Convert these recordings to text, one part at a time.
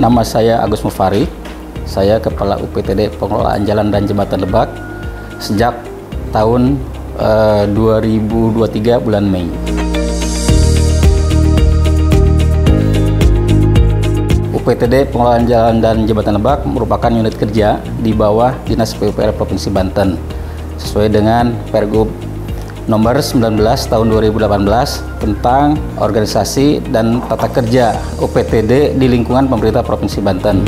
Nama saya Agus Mufari. Saya Kepala UPTD Pengelolaan Jalan dan Jembatan Lebak sejak tahun uh, 2023 bulan Mei. UPTD Pengelolaan Jalan dan Jembatan Lebak merupakan unit kerja di bawah Dinas PUPR Provinsi Banten sesuai dengan Pergub nomor 19 tahun 2018 tentang organisasi dan tata kerja UPTD di lingkungan pemerintah Provinsi Banten.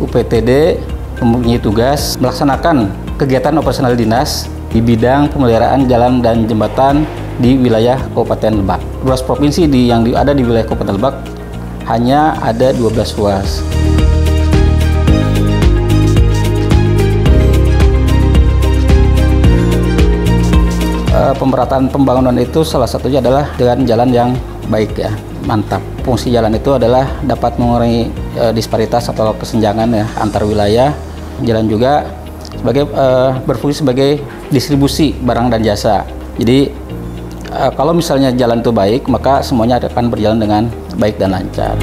UPTD mempunyai tugas melaksanakan kegiatan operasional dinas di bidang pemeliharaan jalan dan jembatan di wilayah Kabupaten Lebak. Ruas provinsi di, yang ada di wilayah Kabupaten Lebak hanya ada 12 ruas. Pemerataan pembangunan itu salah satunya adalah dengan jalan yang baik ya, mantap. Fungsi jalan itu adalah dapat mengurangi e, disparitas atau kesenjangan ya antar wilayah. Jalan juga sebagai e, berfungsi sebagai distribusi barang dan jasa. Jadi uh, kalau misalnya jalan itu baik, maka semuanya akan berjalan dengan baik dan lancar.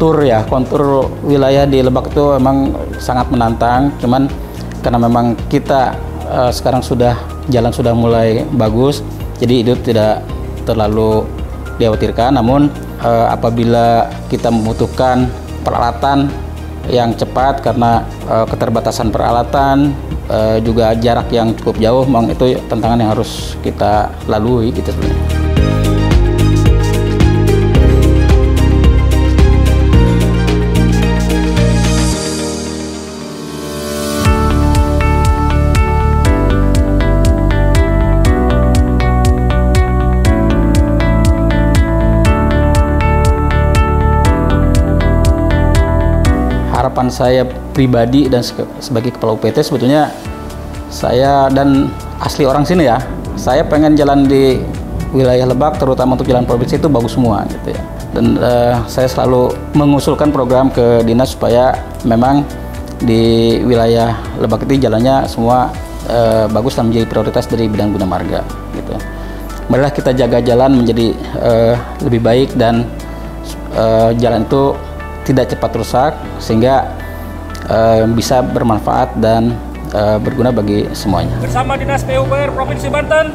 Kontur ya, kontur wilayah di Lebak itu memang sangat menantang. Cuman karena memang kita uh, sekarang sudah jalan sudah mulai bagus, jadi itu tidak terlalu dikhawatirkan. Namun uh, apabila kita membutuhkan peralatan yang cepat karena uh, keterbatasan peralatan uh, juga jarak yang cukup jauh memang itu tantangan yang harus kita lalui gitu sebenarnya. Harapan saya pribadi dan sebagai kepala UPT sebetulnya saya dan asli orang sini ya saya pengen jalan di wilayah Lebak terutama untuk jalan provinsi itu bagus semua gitu ya dan uh, saya selalu mengusulkan program ke dinas supaya memang di wilayah Lebak itu jalannya semua uh, bagus dan menjadi prioritas dari bidang guna marga gitu. Kita jaga jalan menjadi uh, lebih baik dan uh, jalan itu tidak cepat rusak sehingga uh, bisa bermanfaat dan uh, berguna bagi semuanya. Bersama Dinas PUPR Provinsi Banten,